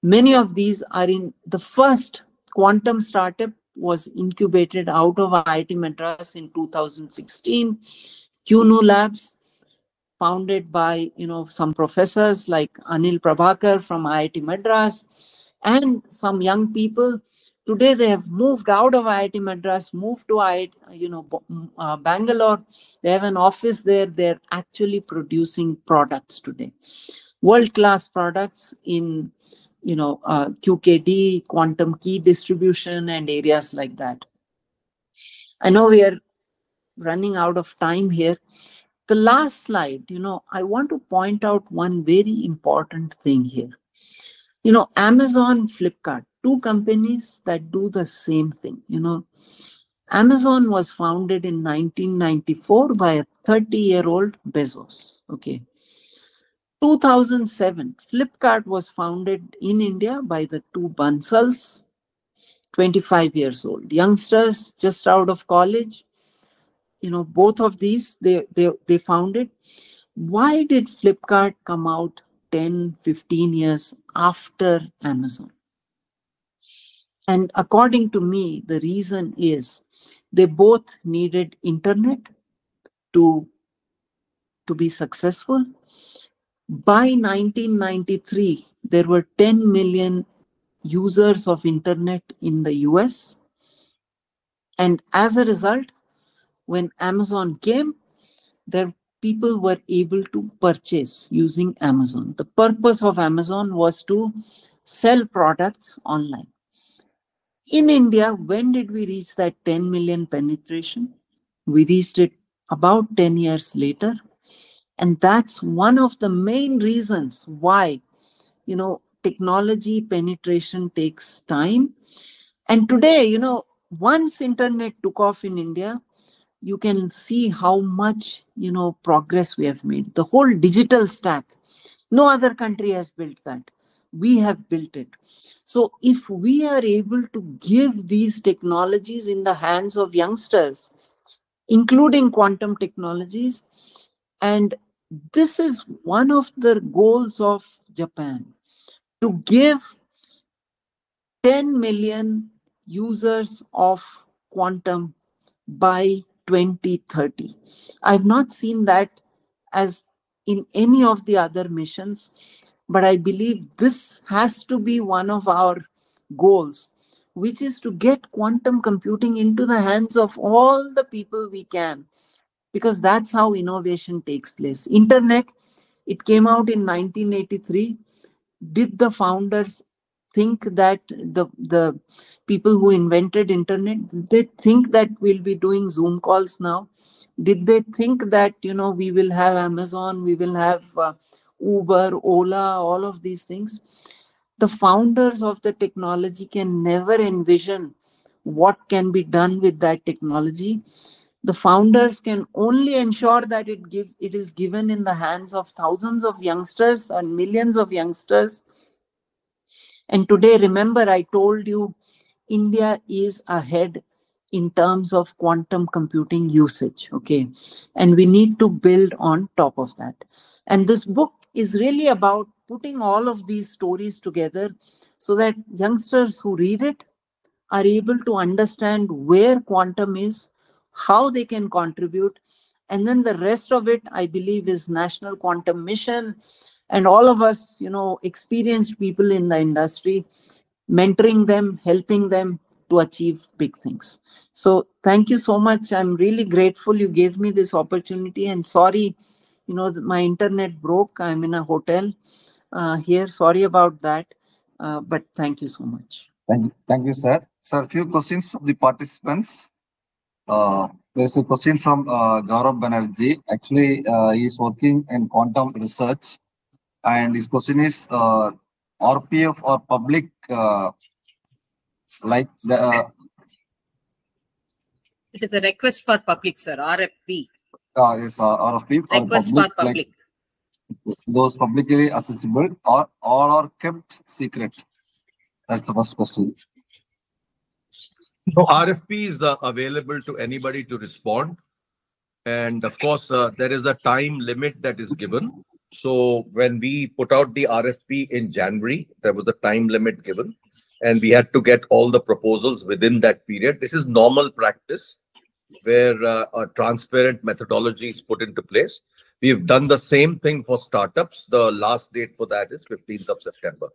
Many of these are in the first quantum startup was incubated out of IIT Madras in 2016. QNU Labs, founded by you know some professors like Anil Prabhakar from IIT Madras and some young people. Today they have moved out of IIT Madras, moved to IIT, you know uh, Bangalore. They have an office there. They're actually producing products today, world-class products in you know uh, QKD, quantum key distribution, and areas like that. I know we are running out of time here the last slide, you know, I want to point out one very important thing here. You know, Amazon, Flipkart, two companies that do the same thing. You know, Amazon was founded in 1994 by a 30 year old Bezos. Okay. 2007, Flipkart was founded in India by the two Bansals, 25 years old, youngsters just out of college, you know both of these they they they founded why did flipkart come out 10 15 years after amazon? And according to me the reason is they both needed internet to to be successful. By 1993 there were 10 million users of internet in the us and as a result when Amazon came, there people were able to purchase using Amazon. The purpose of Amazon was to sell products online. In India, when did we reach that 10 million penetration? We reached it about 10 years later. And that's one of the main reasons why, you know, technology penetration takes time. And today, you know, once internet took off in India, you can see how much you know progress we have made. The whole digital stack no other country has built that. We have built it. So if we are able to give these technologies in the hands of youngsters including quantum technologies and this is one of the goals of japan to give 10 million users of quantum by 2030. I've not seen that as in any of the other missions, but I believe this has to be one of our goals, which is to get quantum computing into the hands of all the people we can, because that's how innovation takes place. Internet, it came out in 1983. Did the founders think that the the people who invented internet they think that we'll be doing zoom calls now? Did they think that you know we will have amazon we will have uh, uber ola all of these things? The founders of the technology can never envision what can be done with that technology. The founders can only ensure that it give it is given in the hands of thousands of youngsters and millions of youngsters and today remember i told you india is ahead in terms of quantum computing usage okay? And we need to build on top of that. And this book is really about putting all of these stories together so that youngsters who read it are able to understand where quantum is how they can contribute and then the rest of it i believe is national quantum mission and all of us you know experienced people in the industry mentoring them helping them to achieve big things. So thank you so much. I'm really grateful you gave me this opportunity. And sorry you know my internet broke. I'm in a hotel uh, here. Sorry about that. Uh, but thank you so much. Thank you, thank you, sir. Sir, few questions from the participants. Uh, there's a question from uh, Gaurav Banerjee. Actually, uh, he is working in quantum research, and his question is uh, RPF or public uh, like the uh, It is a request for public, sir, RFP, uh, yes, uh, RFP or request for public, like public. those publicly accessible or all are kept secret? That's the first question. So RFP is uh, available to anybody to respond. And of course, uh, there is a time limit that is given. So when we put out the RFP in January, there was a time limit given. And we had to get all the proposals within that period. This is normal practice where uh, a transparent methodology is put into place. We've done the same thing for startups. The last date for that is 15th of September.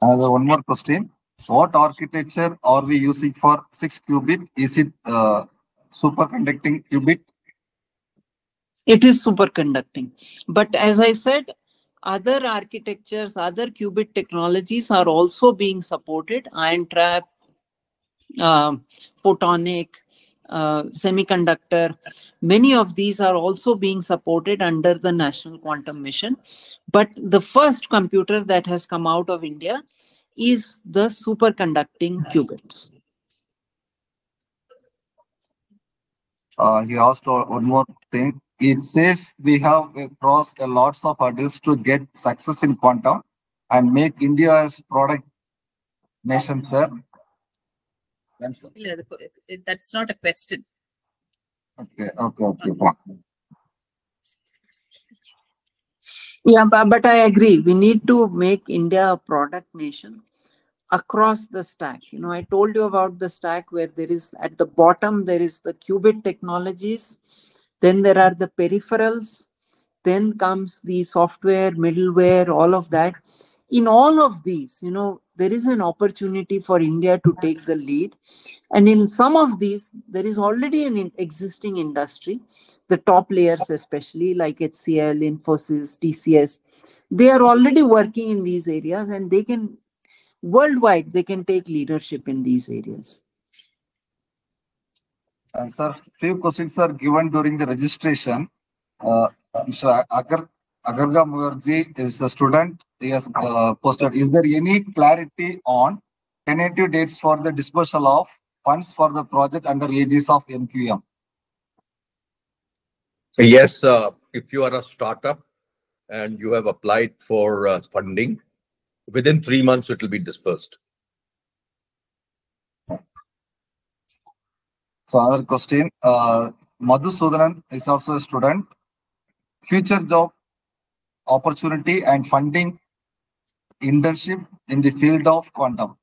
Another one more question. What architecture are we using for six qubit? Is it uh, superconducting qubit? It is superconducting but as i said other architectures other qubit technologies are also being supported. Ion trap um, photonic uh, semiconductor many of these are also being supported under the national quantum mission. But the first computer that has come out of india is the superconducting qubits. Uh, he asked one more thing it says we have uh, crossed lots of hurdles to get success in quantum and make India's product nation, sir. That's not a question. Okay, okay, okay. okay. Yeah, but, but I agree. We need to make India a product nation across the stack. You know, I told you about the stack where there is at the bottom, there is the qubit technologies then there are the peripherals, then comes the software, middleware, all of that. In all of these, you know, there is an opportunity for India to take the lead. And in some of these, there is already an existing industry the top layers especially like hcl infosys tcs they are already working in these areas and they can worldwide they can take leadership in these areas And sir, few questions are given during the registration. Uh, Mr. Agar, Agarga Mukherjee is a student. He has uh, posted, is there any clarity on tentative dates for the dispersal of funds for the project under aegis of NQM? Yes, uh, if you are a startup and you have applied for uh, funding, within three months it will be dispersed. So another question, uh, Madhusudanan is also a student. Future job opportunity and funding internship in the field of quantum.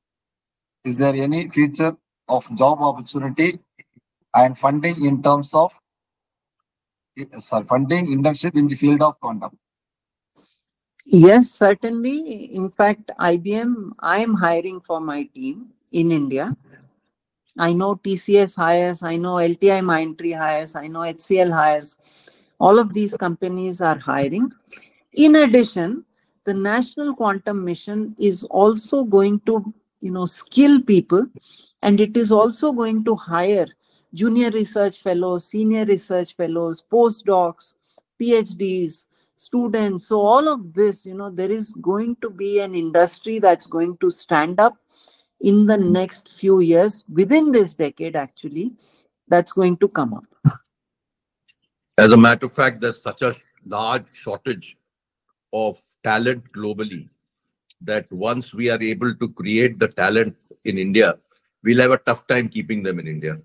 Is there any future of job opportunity and funding in terms of sorry, funding internship in the field of quantum? yes certainly in fact ibm i am hiring for my team in india i know tcs hires i know lti mindtree hires i know hcl hires. All of these companies are hiring. In addition the national quantum mission is also going to you know skill people and it is also going to hire junior research fellows senior research fellows postdocs phds students. So all of this you know there is going to be an industry that's going to stand up in the next few years, within this decade, actually, that's going to come up. As a matter of fact, there's such a large shortage of talent globally that once we are able to create the talent in India, we'll have a tough time keeping them in India.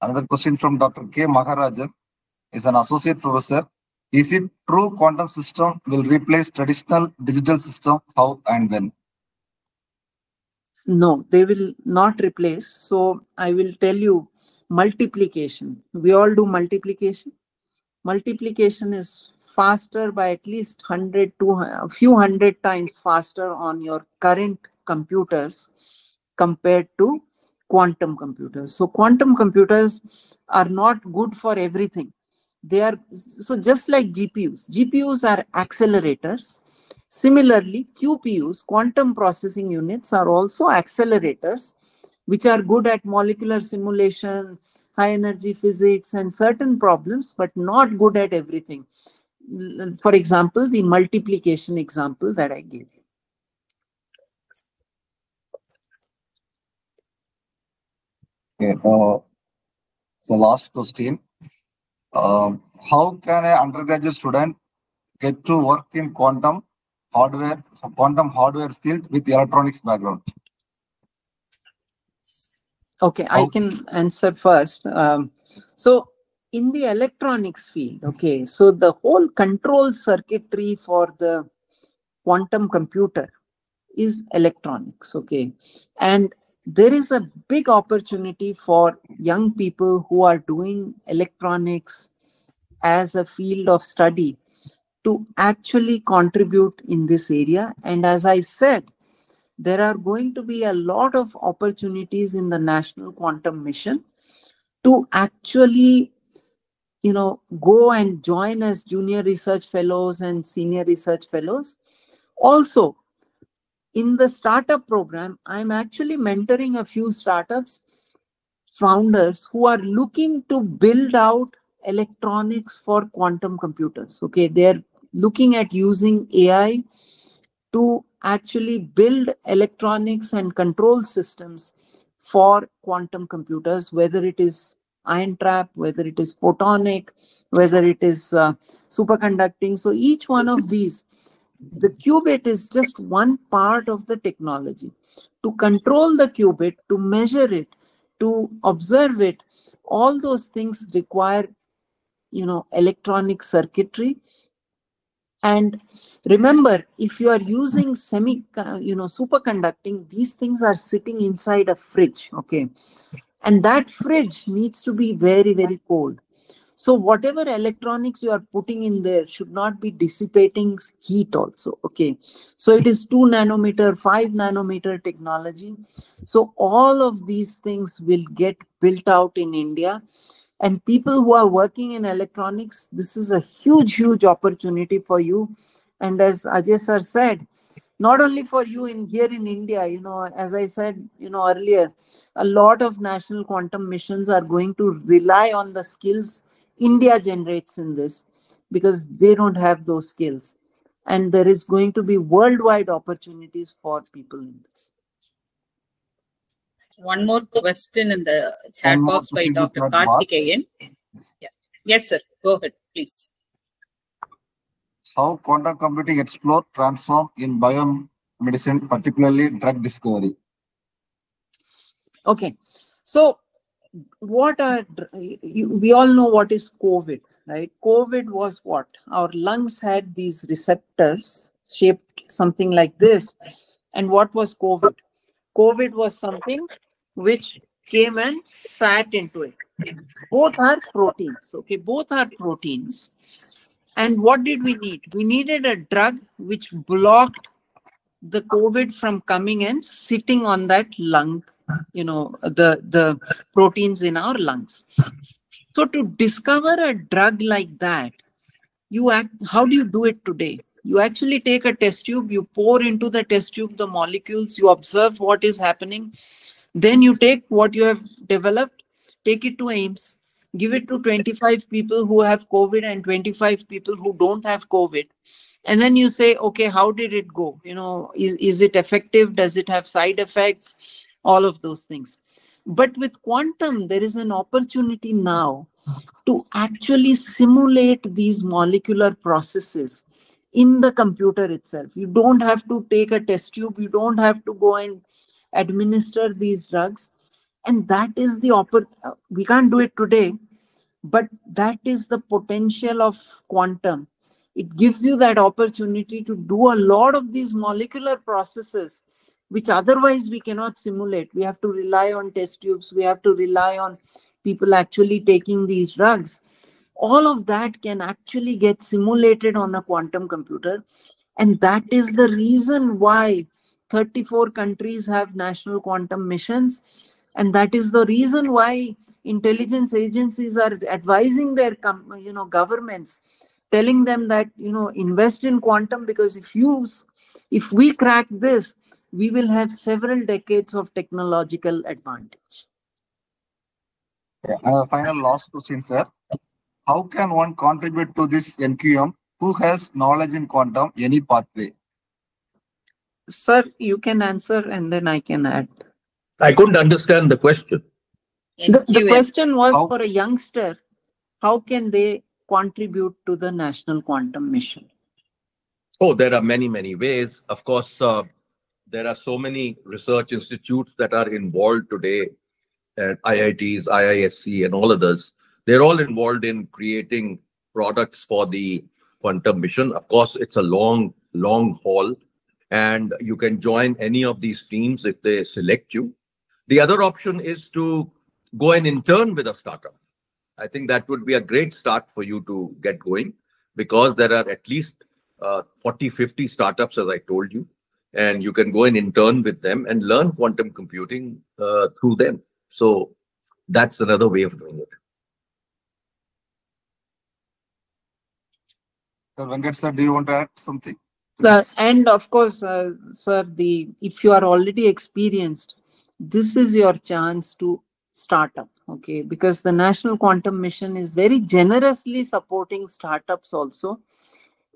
Another question from Dr. K. Maharajan is an associate professor. Is it true quantum system will replace traditional digital system? How and when? No, they will not replace. So I will tell you multiplication. We all do multiplication. Multiplication is faster by at least 100 to a few hundred times faster on your current computers compared to quantum computers. So quantum computers are not good for everything. They are so just like GPUs. GPUs are accelerators. Similarly, QPUs, quantum processing units, are also accelerators, which are good at molecular simulation, high energy physics, and certain problems, but not good at everything. For example, the multiplication example that I gave you. Okay, uh, so last question. Um, how can an undergraduate student get to work in quantum hardware, quantum hardware field with electronics background? Okay, I can answer first. Um, so in the electronics field, okay, so the whole control circuitry for the quantum computer is electronics, okay, and there is a big opportunity for young people who are doing electronics as a field of study to actually contribute in this area. And as I said, there are going to be a lot of opportunities in the National Quantum Mission to actually you know go and join as junior research fellows and senior research fellows also in the startup program i'm actually mentoring a few startups founders who are looking to build out electronics for quantum computers okay they're looking at using ai to actually build electronics and control systems for quantum computers whether it is ion trap whether it is photonic whether it is uh, superconducting. So each one of these the qubit is just one part of the technology. To control the qubit to measure it to observe it all those things require you know electronic circuitry and remember if you are using semi you know superconducting these things are sitting inside a fridge okay? And that fridge needs to be very very cold. So whatever electronics you are putting in there should not be dissipating heat also okay? So it is 2 nanometer 5 nanometer technology. So all of these things will get built out in india and people who are working in electronics this is a huge huge opportunity for you. And as Ajai sir said not only for you in here in india you know as i said you know earlier a lot of national quantum missions are going to rely on the skills india generates in this because they don't have those skills. And there is going to be worldwide opportunities for people in this One more question in the chat One box by question in the Dr. chat box. Karthikeyan. Yeah. Yes, sir. Go ahead, please. How quantum computing explore, transform in biomedicine, particularly drug discovery? Okay, so what are we all know what is COVID, right? COVID was what our lungs had these receptors shaped something like this, and what was COVID? COVID was something which came and sat into it. Both are proteins, okay? Both are proteins. And what did we need? We needed a drug which blocked the COVID from coming and sitting on that lung you know the the proteins in our lungs so to discover a drug like that you act how do you do it today you actually take a test tube you pour into the test tube the molecules you observe what is happening then you take what you have developed take it to AIIMS give it to 25 people who have COVID and 25 people who don't have COVID. And then you say, okay, how did it go? You know, is, is it effective? Does it have side effects? All of those things. But with quantum, there is an opportunity now to actually simulate these molecular processes in the computer itself. You don't have to take a test tube. You don't have to go and administer these drugs. And that is the opportunity. We can't do it today, but that is the potential of quantum. It gives you that opportunity to do a lot of these molecular processes, which otherwise we cannot simulate. We have to rely on test tubes. We have to rely on people actually taking these drugs all of that can actually get simulated on a quantum computer and that is the reason why 34 countries have national quantum missions. And that is the reason why intelligence agencies are advising their you know governments telling them that you know invest in quantum because if you if we crack this we will have several decades of technological advantage. And final last question sir. How can one contribute to this NQM who has knowledge in quantum, any pathway? Sir, you can answer and then I can add. I couldn't understand the question. The, the question was how? for a youngster, how can they contribute to the National Quantum Mission? Oh, there are many, many ways. Of course, uh, there are so many research institutes that are involved today at IITs, IISc, and all others. They're all involved in creating products for the quantum mission. Of course, it's a long, long haul, and you can join any of these teams if they select you. The other option is to go and intern with a startup. I think that would be a great start for you to get going because there are at least uh, 40, 50 startups, as I told you, and you can go and intern with them and learn quantum computing uh, through them. So that's another way of doing it. Sir Venkat sir, do you want to add something? The, and of course, uh, sir, the if you are already experienced, this is your chance to start up, okay? Because the National Quantum Mission is very generously supporting startups also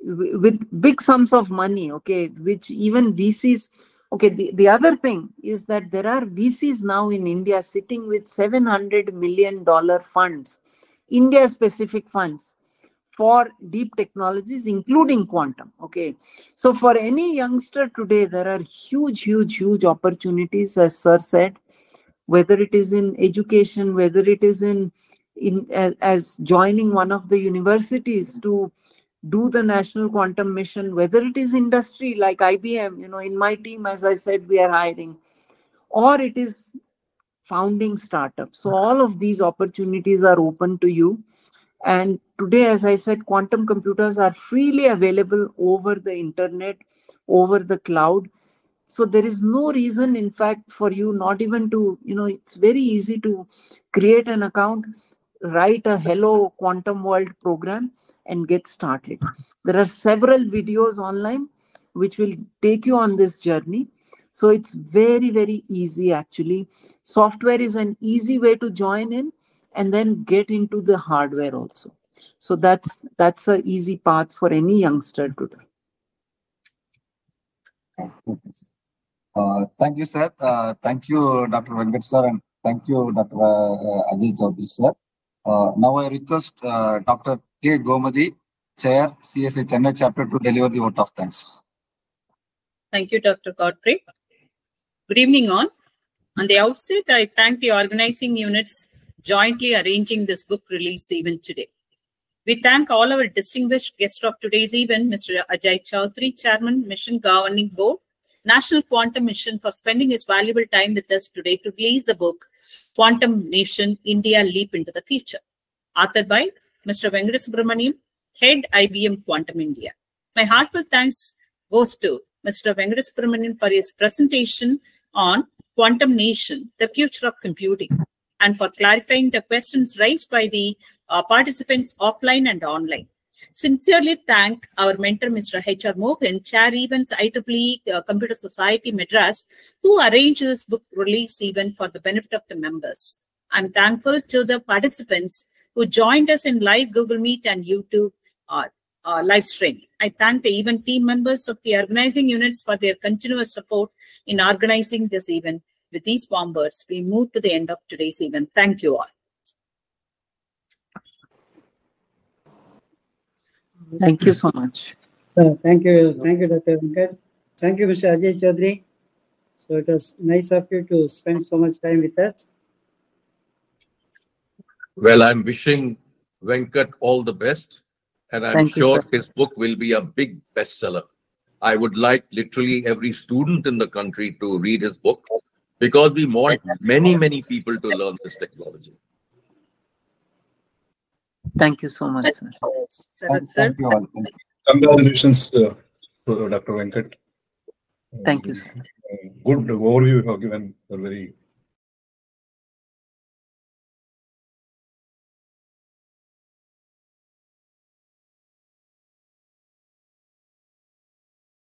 with big sums of money, okay? Which even VCs, okay, the, the other thing is that there are VCs now in India sitting with $700 million funds, India specific funds for deep technologies, including quantum. Okay. So for any youngster today, there are huge, huge, huge opportunities, as Sir said, whether it is in education, whether it is in, in as, joining one of the universities to do the national quantum mission, whether it is industry like IBM, you know, in my team, as I said, we are hiring, or it is founding startups. So all of these opportunities are open to you and today, as I said, quantum computers are freely available over the internet, over the cloud. So there is no reason, in fact, for you not even to, you know, it's very easy to create an account, write a hello quantum world program and get started. There are several videos online which will take you on this journey. So it's very, very easy actually. Software is an easy way to join in and then get into the hardware also. So that's that's a easy path for any youngster to do. Uh, thank you sir. Uh, thank you dr venkat sir and thank you dr uh, Ajai Chowdhry sir. Uh, now i request uh, dr k. Komathy chair CSI chennai chapter to deliver the vote of thanks. Thank you dr godfrey. Good evening all. On the outset i thank the organizing units jointly arranging this book release event today. We thank all our distinguished guests of today's event, Mr. Ajai Chowdhry, Chairman, Mission Governing Board, National Quantum Mission, for spending his valuable time with us today to release the book, Quantum Nation, India Leap into the Future, authored by Mr. Venkata Head IBM Quantum India. My heartfelt thanks goes to Mr. Venkata for his presentation on Quantum Nation, the Future of Computing and for clarifying the questions raised by the uh, participants offline and online. Sincerely thank our mentor, Mr. H.R. Mohan, Chair Events IEEE uh, Computer Society Madras, who arranged this book release event for the benefit of the members. I'm thankful to the participants who joined us in live Google Meet and YouTube uh, uh, live streaming. I thank the event team members of the organizing units for their continuous support in organizing this event. With these warm words, we move to the end of today's event. Thank you all. Thank you so much. Uh, Thank you, thank you, Dr. Venkat. Thank you, Mr. Ajai Chowdhry. So it was nice of you to spend so much time with us. Well, I'm wishing Venkat all the best, and I'm Thank sure sir. his book will be a big bestseller. I would like literally every student in the country to read his book because we want many, many people to learn this technology. Thank you so much, sir. Sarath sir. Thank you all. Congratulations uh, Dr. Venkat. Thank you, sir. Good overview you have given. Very